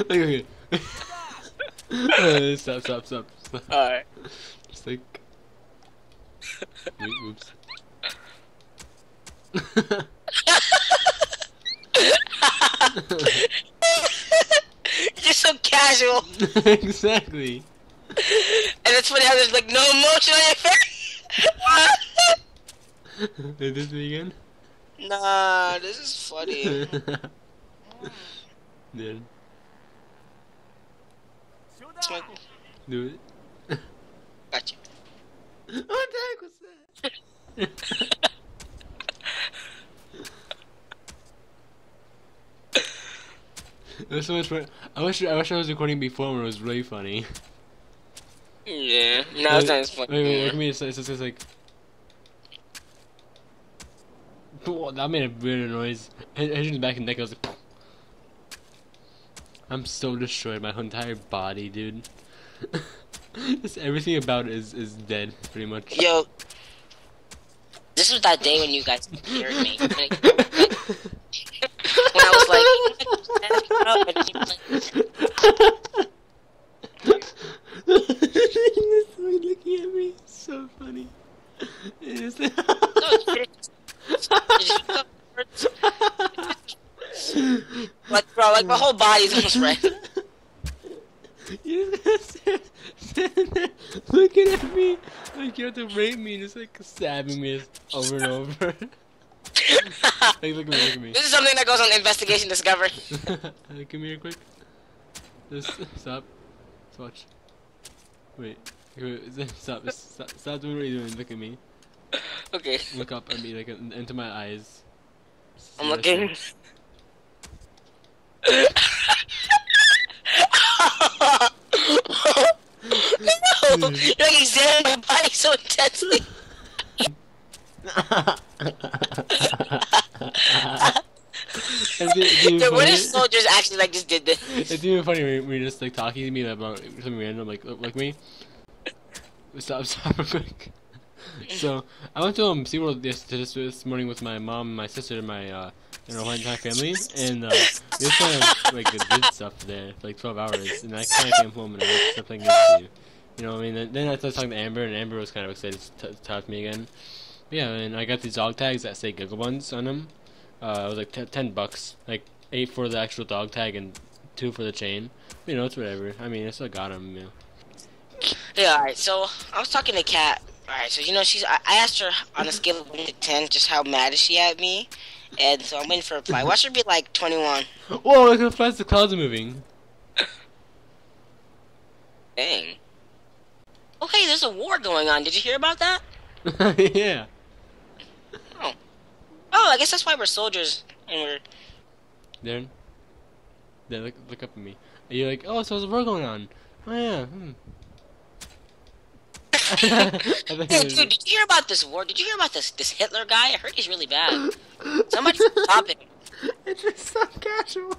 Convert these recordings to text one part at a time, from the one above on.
okay. Uh, stop, stop, stop, stop. Alright. Just like. Wait, oops. You're so casual. exactly. And it's funny how there's like no emotion on your face. Did this me again? nah, this is funny. Dude, My- do it. Gotcha. What the heck was that? It was so much fun. I wish I wish I was recording before when it was really funny. Yeah, no, it's not as funny. Wait, wait, anymore. look at me. It's, it's, it's, it's like. Whoa, that made a weird noise. I, I the back and neck. I was like. I'm so destroyed. My entire body, dude. Just everything about it is is dead, pretty much. Yo, this was that day when you guys scared me. Like, when I was like, up, and you was like, this way looking at me, so funny. It is. no, like, bro, like my whole body's almost red. You're just standing there looking at me like you have to rape me, just like stabbing me over and over. like look at me, look at me. This is something that goes on Investigation Discovery. Come here, quick. Just stop. Just watch. Wait. Stop. Stop. Stop doing what you're doing. Look at me. Okay, Look up at me, like into my eyes. I'm looking. No, you're like examining my body so intensely. It's, it's even The British soldiers actually like just did this. It's even funny when when you're just like talking to me about something random, like like me. Stop, stop, quick. So I went to um SeaWorld this, this morning with my mom, my sister, and my uh, know, my entire family, and uh, we just kind of like did stuff there for like 12 hours, and I kind of came home and I was stuff against you. You know, what I mean, then, I started talking to Amber, and Amber was kind of excited to talk to me again. Yeah, and I got these dog tags that say Gigglebuns on them. Uh, it was like t- 10 bucks, like eight for the actual dog tag and two for the chain. You know, it's whatever. I mean, I still got them. You know. Yeah, alright, so I was talking to Kat. Alright, so you know, she's. I, I asked her on a scale of 1 to 10 just how mad is she at me. And so I'm waiting for a reply. Watch her be like 21. Whoa! Look how fast the clouds are moving. Dang. Oh, hey, there's a war going on. Did you hear about that? yeah. Oh, Oh, I guess that's why we're soldiers. And we're. Darren. Darren, look, look up at me. And you're like, oh, so there's a war going on. Oh yeah. Hmm. I Dude, dude, did you hear about this war? Did you hear about this this Hitler guy? I heard he's really bad. Somebody stop him. It's just so casual.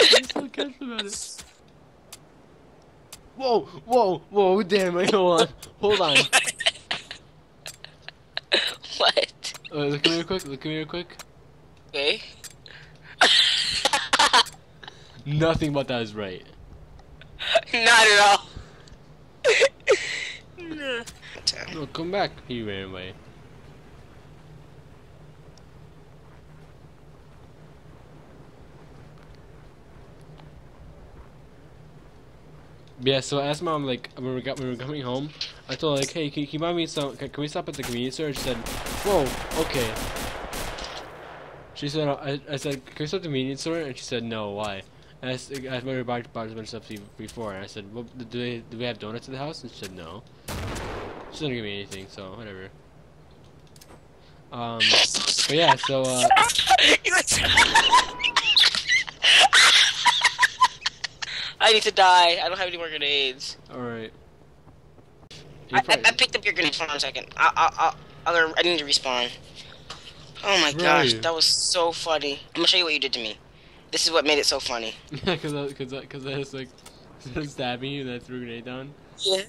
I'm so casual about it. Whoa, whoa, whoa, damn, wait, hold on. Hold on. what? Uh, look at me real quick, look at me real quick. Okay. Nothing about that is right. Not at all. No. No, come back. He ran away. Yeah, so I asked mom like when we got when we were coming home, I told her like, hey, can, can you buy me some? Can, can we stop at the convenience store? She said, whoa, okay. She said, I, I said, can we stop at the convenience store? And she said, no, why? And I I asked her bought, bought a bunch of stuff before, and I said, well, do they do we have donuts at the house? And she said, no. She didn't give me anything, so whatever. Um, but yeah, so uh, I need to die. I don't have any more grenades. all right. I, I, I picked up your grenade. Hold on a second. I, I, I, I, need to respawn. Oh my Where gosh, that was so funny. I'm gonna show you what you did to me. This is what made it so funny. Yeah, cause I, cause I, cause I was like stabbing you, and I threw a grenade down. Yeah.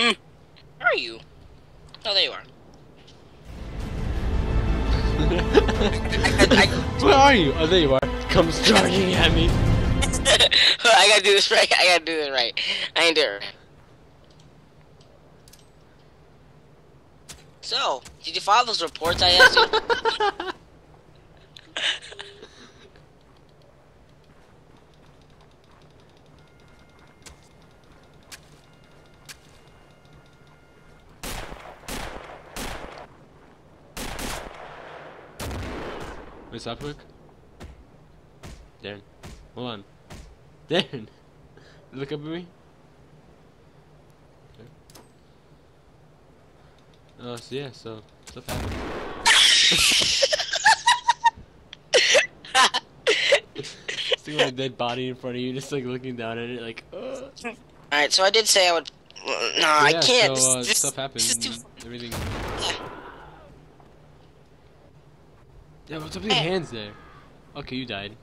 Hmm. Where are you? Oh, there you are. Where are you? Oh, there you are. Comes charging at me. I gotta do this right. I gotta do this right. I ain't there. So, did you file those reports I asked you? Wait, stop quick. Darren. Hold on. Darren! Look up at me. Okay. Oh, so yeah, so stuff happened. See my dead body in front of you, just like looking down at it, like. Uh. Alright, so I did say I would. No, I can't. So, uh, this, this, stuff happened. this too. and Everything. Yeah, what's up with your eh. hands there? Okay, you died.